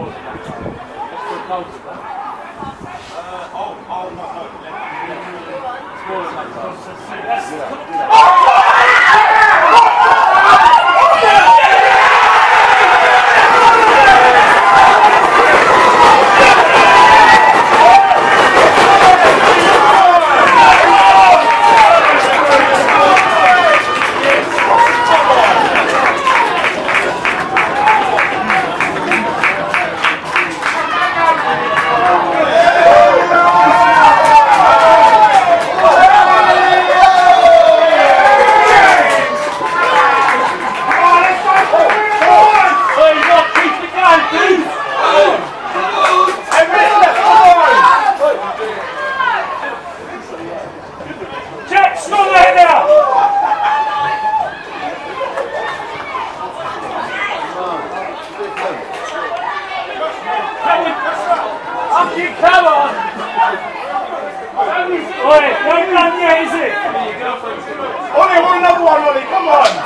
Jack, It? Ollie, want another one, Ollie, come on!